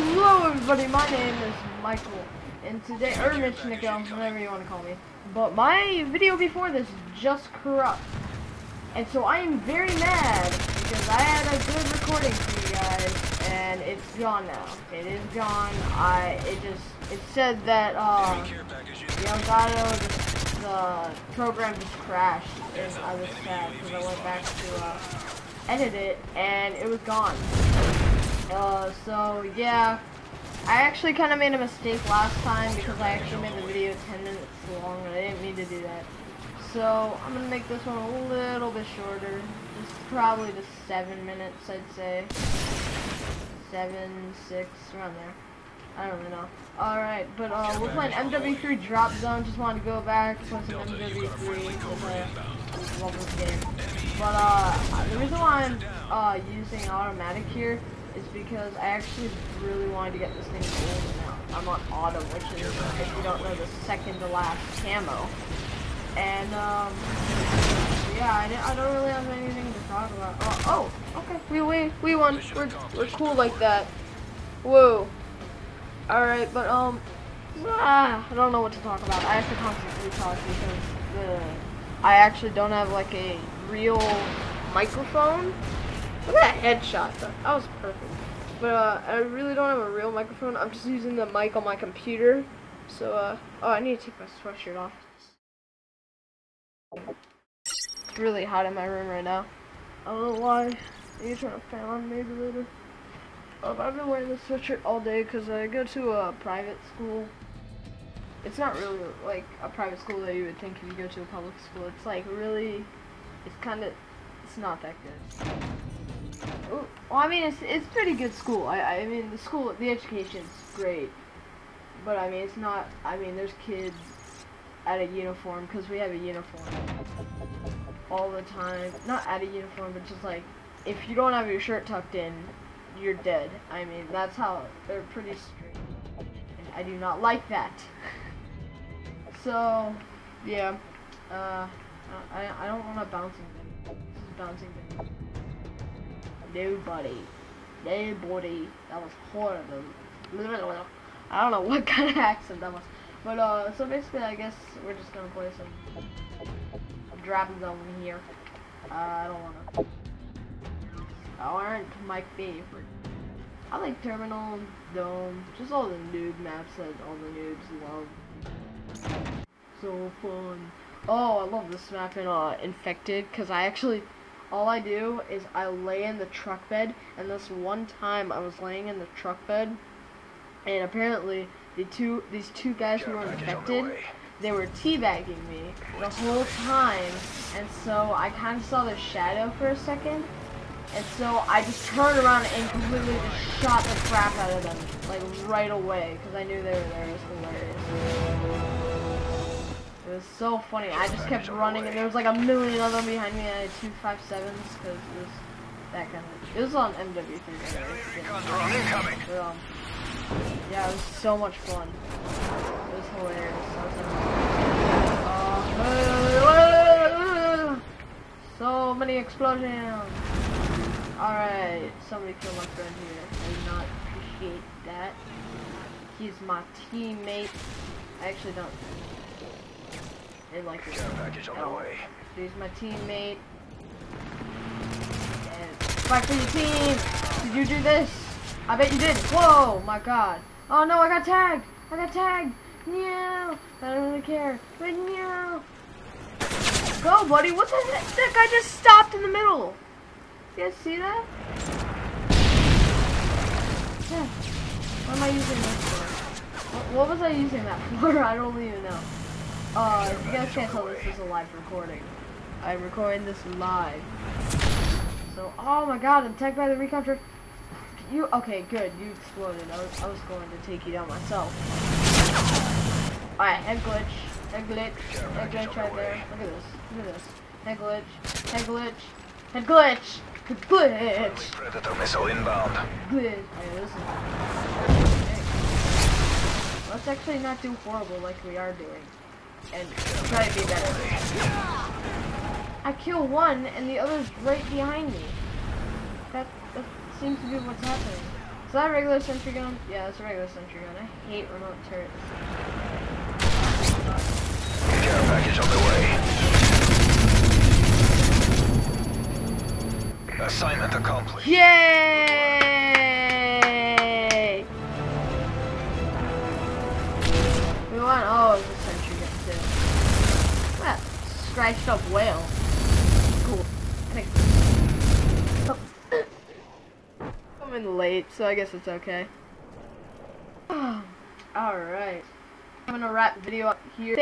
Hello everybody, my name is Michael, and today, or Mitch Nickel, whatever you want to call me. But my video before this just corrupt. And so I am very mad, because I had a good recording for you guys, and it's gone now. It is gone, I, it just, it said that, uh, the Elgato, just, the program just crashed, and I was sad, because I went back to, uh, edit it, and it was gone. Uh, so yeah, I actually kind of made a mistake last time because I actually made the video 10 minutes long and I didn't mean to do that. So I'm gonna make this one a little bit shorter. This is probably just seven minutes, I'd say. Seven, six, around there. I don't really know. Alright, but uh, we're playing MW3 Drop Zone. Just wanted to go back, play some MW3 I love this game. But uh, the reason why I'm uh, using automatic here is because I actually really wanted to get this thing gold now. I'm on autumn, which is, if you don't know, the second to last camo. And, um, yeah, I, I don't really have anything to talk about. Oh, oh okay, we, we, we won. We're, we're cool like that. Whoa. Alright, but, um, ah, I don't know what to talk about. I have to constantly talk because the, I actually don't have, like, a real microphone Look at that headshot. Though. That was perfect. But uh, I really don't have a real microphone. I'm just using the mic on my computer. So, uh, oh, I need to take my sweatshirt off. It's really hot in my room right now. I don't know why. To turn a fan on maybe later. Um, I've been wearing this sweatshirt all day because I go to a private school. It's not really like a private school that you would think if you go to a public school. It's like really, it's kind of, it's not that good. Well, I mean, it's it's pretty good school. I I mean, the school, the education's great, but I mean, it's not. I mean, there's kids at a uniform because we have a uniform all the time. Not at a uniform, but just like if you don't have your shirt tucked in, you're dead. I mean, that's how they're pretty strict. And I do not like that. so, yeah. Uh, I I don't want a bouncing thing. This is bouncing thing. Nobody. Nobody. That was horrible. I don't know what kind of accent that was. But, uh, so basically, I guess we're just gonna play some, drop zone here. Uh, I don't wanna. I Aren't my favorite. I like Terminal, Dome, just all the noob maps that all the noobs love. So fun. Oh, I love this map in uh, Infected, because I actually all I do is I lay in the truck bed and this one time I was laying in the truck bed and apparently the two these two guys who were infected they were teabagging me the whole time and so I kind of saw their shadow for a second and so I just turned around and completely just shot the crap out of them like right away because I knew they were there. It was hilarious it was so funny. I just kept running, and there was like a million of them behind me. I had two five sevens because it was that kind of. It was on MW3. But, um, yeah, it was so much fun. It was hilarious. uh, so many explosions. Alright, somebody killed my friend here. I do not appreciate that. He's my teammate. I actually don't they like this. Package oh, on the way. He's my teammate. And fight for your team! Did you do this? I bet you did. Whoa, my god. Oh no, I got tagged! I got tagged! No! I don't really care. But no! Go, buddy! What the heck? That guy just stopped in the middle! You guys see that? Yeah. What am I using this for? What, what was I using that for? I don't even know. Uh, you guys can't tell this is a live recording. I'm recording this live. So, oh my god, I'm attacked by the recon. You, okay, good, you exploded. I was, I was going to take you down myself. Alright, head glitch, head glitch, head glitch right there. Look at this, look at this. Head glitch, head glitch, head glitch, head glitch. Predator missile inbound. Glitch. Okay, this is... Okay. Let's actually not do horrible like we are doing and try to be better. I kill one and the other's right behind me. That, that seems to be what's happening. Is that a regular sentry gun? Yeah, that's a regular sentry gun. I hate remote turrets. Care package on the way. Assignment accomplished. Yay! Scratched up whale. Cool. I. I'm in late, so I guess it's okay. Alright. I'm gonna wrap video up here.